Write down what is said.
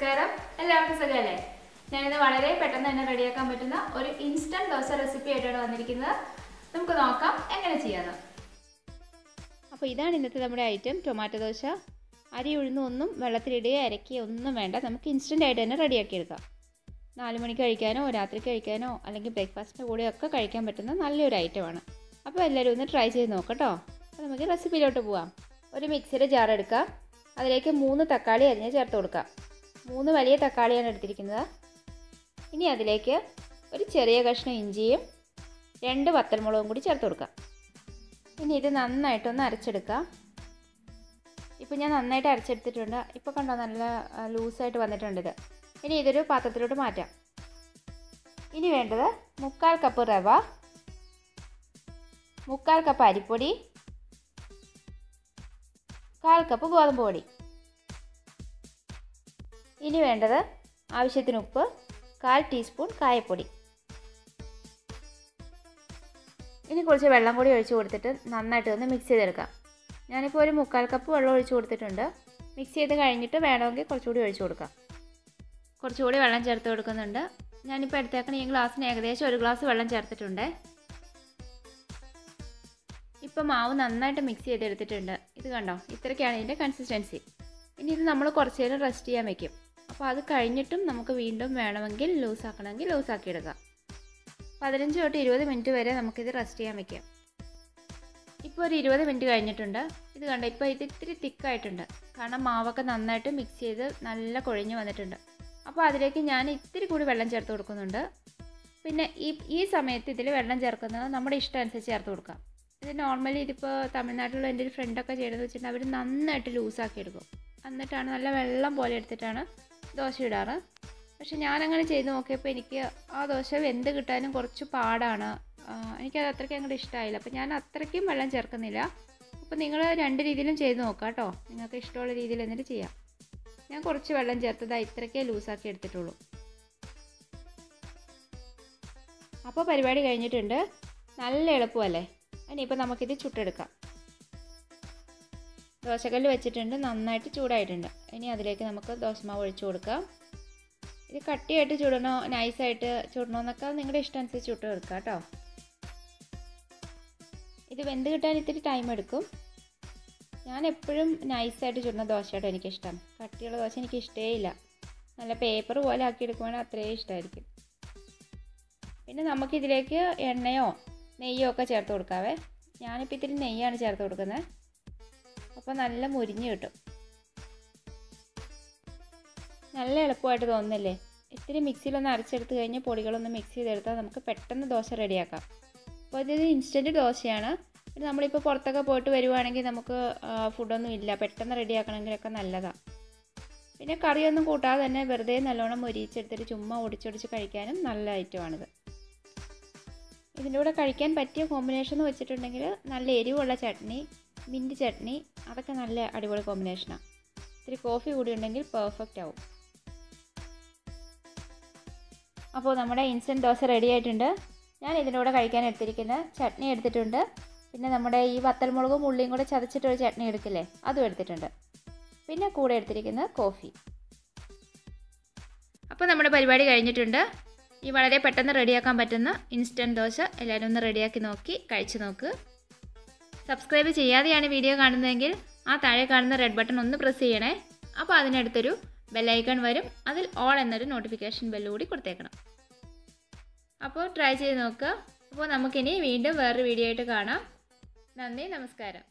നമസ്കാരം. എല്ലാവർക്കും സുഖമല്ലേ? ഞാനിന്ന് വളരെ പെട്ടെന്ന് തന്നെ റെഡിയാക്കാൻ പറ്റുന്ന ഒരു ഇൻസ്റ്റന്റ് ദോശ റെസിപ്പി ആയിട്ടാണ് വന്നിരിക്കുന്നത്. നമുക്ക് നോക്കാം എങ്ങനെ ചെയ്യാന്ന്. അപ്പോൾ ഇതാണ് ഇന്നത്തെ നമ്മുടെ ഐറ്റം ടൊമാറ്റോ ദോശ. അരി ഉഴുന്നും ഒന്നും വെള്ളത്തിലിടുകയോ അരക്കുകയോ ഒന്നും വേണ്ട. നമുക്ക് ഇൻസ്റ്റന്റ് ആയിട്ട് തന്നെ റെഡിയാക്കി എടുക്കാം. നാല് മണിക്ക് കഴിക്കാനോ രാത്രി കഴിക്കാനോ അല്ലെങ്കിൽ ബ്രേക്ക്ഫാസ്റ്റിന് കൂടെ ഒക്കെ കഴിക്കാൻ പറ്റുന്ന നല്ലൊരു ഐറ്റമാണ് അപ്പോൾ എല്ലാവരും ഒന്ന് ട്രൈ ചെയ്ത് നോക്കട്ടോ അപ്പോൾ നമുക്ക് റെസിപ്പിയിലോട്ട് പോവാം. ഒരു മിക്സിയുടെ ജാർ എടുക്കാം. അതിലേക്ക് മൂന്ന് തക്കാളി അരിഞ്ഞ് ചേർത്ത് കൊടുക്കാം. മൂന്ന് വലിയ തക്കാളിയാണ് എടുത്തിരിക്കുന്നത്. ഇനി അതിലേക്ക് ഒരു ചെറിയ കഷ്ണം ഇഞ്ചിയും രണ്ട് വത്തൽമുളകും കൂടി ചേർത്ത് കൊടുക്കാം ഇനി ഇത് നന്നായിട്ടൊന്ന് അരച്ചെടുക്കാം ഇപ്പോൾ ഞാൻ നന്നായിട്ട് അരച്ചെടുത്തിട്ടുണ്ട്. ഇപ്പോൾ കണ്ടോ നല്ല ലൂസായിട്ട് വന്നിട്ടുണ്ട് ഇത്. ഇനി ഇതൊരു പാത്രത്തിലോട്ട് മാറ്റാം. ഇനി വേണ്ടത് മുക്കാൽ കപ്പ് റവ മുക്കാൽ കപ്പ് അരിപ്പൊടി കാൽ കപ്പ് ഗോതമ്പ് പൊടി. ഇനി വേണ്ടത് ആവശ്യത്തിന് ഉപ്പ് കാൽ ടീസ്പൂൺ കായപ്പൊടി. ഇനി കുറച്ച് വെള്ളം കൂടി ഒഴിച്ച് കൊടുത്തിട്ട് നന്നായിട്ട് ഒന്ന് മിക്സ് ചെയ്തെടുക്കാം. ഞാനിപ്പോൾ ഒരു മുക്കാൽ കപ്പ് വെള്ളം ഒഴിച്ച് കൊടുത്തിട്ടുണ്ട്. മിക്സ് ചെയ്ത് കഴിഞ്ഞിട്ട് വേണമെങ്കിൽ കുറച്ചുകൂടി ഒഴിച്ച് കൊടുക്കാം. കുറച്ചുകൂടി വെള്ളം ചേർത്ത് കൊടുക്കുന്നുണ്ട്. ഞാനിപ്പോൾ എടുത്തേക്കണ ഈ ഗ്ലാസ്സിന് ഏകദേശം ഒരു ഗ്ലാസ് വെള്ളം ചേർത്തിട്ടുണ്ട്. ഇപ്പോൾ മാവ് നന്നായിട്ട് മിക്സ് ചെയ്തെടുത്തിട്ടുണ്ട്. ഇത് കണ്ടോ? ഇത്രയ്ക്കാണ് ഇതിന്റെ കൺസിസ്റ്റൻസി ഇനി ഇത് നമ്മൾ കുറച്ച് നേരം റെസ്റ്റ് ചെയ്യാൻ വെക്കും. അപ്പോൾ അത് കഴിഞ്ഞിട്ടും നമുക്ക് വീണ്ടും വേണമെങ്കിൽ ലൂസാക്കണമെങ്കിൽ ലൂസാക്കി എടുക്കാം പതിനഞ്ച് തൊട്ട് ഇരുപത് മിനിറ്റ് വരെ നമുക്കിത് റെസ്റ്റ് ചെയ്യാൻ വെക്കാം. ഇപ്പോൾ ഒരു ഇരുപത് മിനിറ്റ് കഴിഞ്ഞിട്ടുണ്ട്. ഇത് കണ്ട? ഇപ്പോൾ ഇത് ഇത്തിരി തിക്കായിട്ടുണ്ട്. കാരണം മാവൊക്കെ നന്നായിട്ട് മിക്സ് ചെയ്ത് നല്ല കുഴഞ്ഞു വന്നിട്ടുണ്ട്. അപ്പോൾ അതിലേക്ക് ഞാൻ ഇത്തിരി കൂടി വെള്ളം ചേർത്ത് കൊടുക്കുന്നുണ്ട്. പിന്നെ ഈ ഈ സമയത്ത് ഇതിൽ വെള്ളം ചേർക്കുന്നത് നമ്മുടെ ഇഷ്ടം അനുസരിച്ച് ചേർത്ത് കൊടുക്കാം. ഇത് നോർമലി ഇതിപ്പോൾ തമിഴ്നാട്ടിലുള്ള എന്റെ ഒരു ഫ്രണ്ടൊക്കെ ചെയ്യണമെന്ന് വെച്ചിട്ടുണ്ടെങ്കിൽ അവർ നന്നായിട്ട് ലൂസാക്കി എടുക്കും. എന്നിട്ടാണ് നല്ല വെള്ളം പോലെ എടുത്തിട്ടാണ് ദോശ ഇടാറ്. പക്ഷെ ഞാനങ്ങനെ ചെയ്ത് നോക്കിയപ്പോൾ എനിക്ക് ആ ദോശ വെന്ത് കിട്ടാനും കുറച്ച് പാടാണ്. എനിക്കത് അത്രയ്ക്ക് അങ്ങോട്ട് ഇഷ്ടമായില്ല അപ്പോൾ ഞാൻ അത്രയ്ക്കും വെള്ളം ചേർക്കുന്നില്ല. അപ്പോൾ നിങ്ങൾ രണ്ട് രീതിയിലും ചെയ്ത് നോക്കാം കേട്ടോ. നിങ്ങൾക്ക് ഇഷ്ടമുള്ള രീതിയിൽ എന്നിട്ട് ചെയ്യാം. ഞാൻ കുറച്ച് വെള്ളം ചേർത്തത് ഇത്രയ്ക്കേ ലൂസാക്കി എടുത്തിട്ടുള്ളൂ. അപ്പോൾ പരിപാടി കഴിഞ്ഞിട്ടുണ്ട്. നല്ല എളുപ്പമല്ലേ? ഇനിയിപ്പോൾ നമുക്കിത് ചുട്ടെടുക്കാം. ദോശക്കല്ല് വെച്ചിട്ടുണ്ട് നന്നായിട്ട് ചൂടായിട്ടുണ്ട്. ഇനി അതിലേക്ക് നമുക്ക് ദോശമാവ് ഒഴിച്ചു കൊടുക്കാം. ഇത് കട്ടിയായിട്ട് ചുടണോ നൈസായിട്ട് ചുടണോ എന്നൊക്കെ നിങ്ങളുടെ ഇഷ്ടം അനുസരിച്ച് ചുട്ട് കൊടുക്കാം കേട്ടോ. ഇത് വെന്ത് കിട്ടാൻ ഇത്തിരി ടൈം എടുക്കും. ഞാൻ എപ്പോഴും നൈസായിട്ട് ചുടുന്ന ദോശയാട്ടോ എനിക്കിഷ്ടം. കട്ടിയുള്ള ദോശ എനിക്ക് നല്ല പേപ്പർ പോലെ ആക്കി എടുക്കുവാണെങ്കിൽ അത്രയും ഇഷ്ടമായിരിക്കും പിന്നെ നമുക്കിതിലേക്ക് എണ്ണയോ നെയ്യോ ഒക്കെ ചേർത്ത് കൊടുക്കാവേ. ഞാനിപ്പോൾ ഇത്തിരി നെയ്യാണ് ചേർത്ത് കൊടുക്കുന്നത് അപ്പോൾ നല്ല മുരിഞ്ഞ് കിട്ടും. നല്ല എളുപ്പമായിട്ട് തോന്നുന്നില്ലേ? ഇത്തിരി മിക്സിയിലൊന്ന് അരച്ചെടുത്ത് കഴിഞ്ഞ് പൊടികളൊന്ന് മിക്സ് ചെയ്തെടുത്താൽ നമുക്ക് പെട്ടെന്ന് ദോശ റെഡിയാക്കാം. അപ്പോൾ ഇതൊരു ഇൻസ്റ്റന്റ് ദോശയാണ്. പിന്നെ നമ്മളിപ്പോൾ പുറത്തൊക്കെ പോയിട്ട് വരുവാണെങ്കിൽ നമുക്ക് ഫുഡൊന്നും ഇല്ല. പെട്ടെന്ന് റെഡിയാക്കണമെങ്കിലൊക്കെ നല്ലതാണ് പിന്നെ കറിയൊന്നും കൂട്ടാതെ തന്നെ വെറുതെ നല്ലോണം മൊരിയിച്ചെടുത്തിട്ട് ചുമ്മാ ഒടിച്ചൊടിച്ച് കഴിക്കാനും നല്ല ഐറ്റമാണിത് ഇതിന്റെ കൂടെ കഴിക്കാൻ പറ്റിയ കോമ്പിനേഷൻ എന്ന് വെച്ചിട്ടുണ്ടെങ്കിൽ നല്ല എരിവുള്ള ചട്നി മിന്റ് ചട്നി അതൊക്കെ നല്ല അടിപൊളി കോമ്പിനേഷനാണ് ഇത്തിരി കോഫി കൂടി ഉണ്ടെങ്കിൽ പെർഫെക്റ്റ് ആവും. അപ്പോൾ നമ്മുടെ ഇൻസ്റ്റന്റ് ദോശ റെഡി ആയിട്ടുണ്ട്. ഞാൻ ഇതിന്റെ കൂടെ കഴിക്കാൻ എടുത്തിരിക്കുന്ന ചട്നി എടുത്തിട്ടുണ്ട്. പിന്നെ നമ്മുടെ ഈ വത്തൽമുളകും ഉള്ളിയും കൂടെ ചതച്ചിട്ടൊരു ചട്നി എടുക്കില്ലേ അതും എടുത്തിട്ടുണ്ട്. പിന്നെ കൂടെ എടുത്തിരിക്കുന്നത് കോഫി അപ്പോൾ നമ്മുടെ പരിപാടി കഴിഞ്ഞിട്ടുണ്ട്. ഈ വളരെ പെട്ടെന്ന് റെഡിയാക്കാൻ പറ്റുന്ന ഇൻസ്റ്റന്റ് ദോശ എല്ലാവരും ഒന്ന് റെഡിയാക്കി നോക്കി കഴിച്ചു നോക്ക്. സബ്സ്ക്രൈബ് ചെയ്യാതെയാണ് വീഡിയോ കാണുന്നതെങ്കിൽ ആ താഴെ കാണുന്ന റെഡ് ബട്ടൺ ഒന്ന് പ്രസ് ചെയ്യണേ. അപ്പോൾ അതിനടുത്തൊരു ബെല്ലൈക്കൺ വരും. അതിൽ ഓൾ എന്നൊരു നോട്ടിഫിക്കേഷൻ ബെല്ല് കൂടി കൊടുത്തേക്കണം. അപ്പോൾ ട്രൈ ചെയ്ത് നോക്കുക. അപ്പോൾ നമുക്കിനി വീണ്ടും വേറൊരു വീഡിയോ ആയിട്ട് കാണാം. നന്ദി നമസ്കാരം.